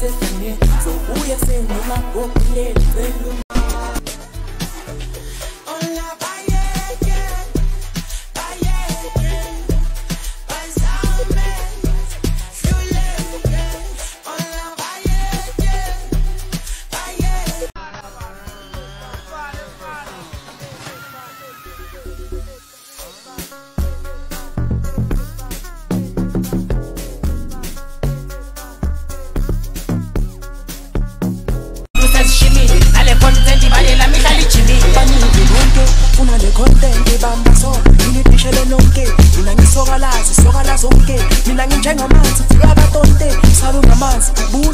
Sesifune sokuya sengomagogulethe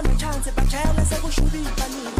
sengikhilile abanechance bajayele sekushubile baningi bonke funa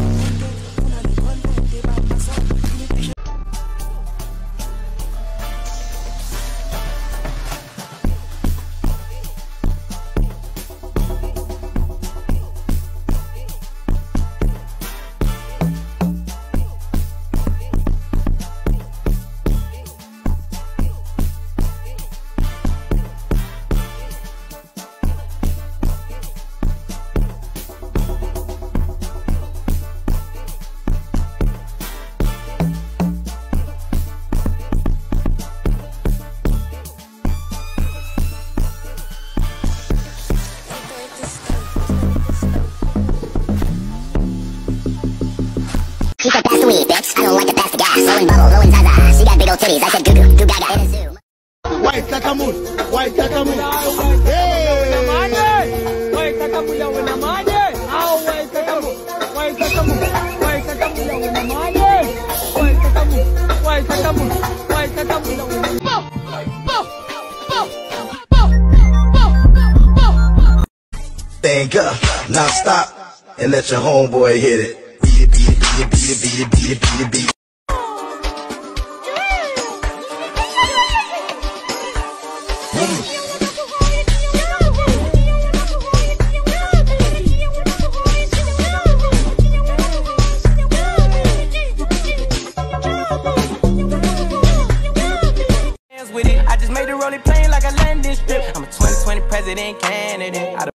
titties. I said, goo goo, goo gaga. In a zoo. White Takamut, White Takamut. Hey! Think up, now stop, and let your homeboy hit it. Beat it, beat it, beat it, beat it, beat it, beat it, beat it, president candidate. I